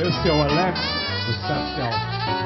Esse é o Alex do Sapcel.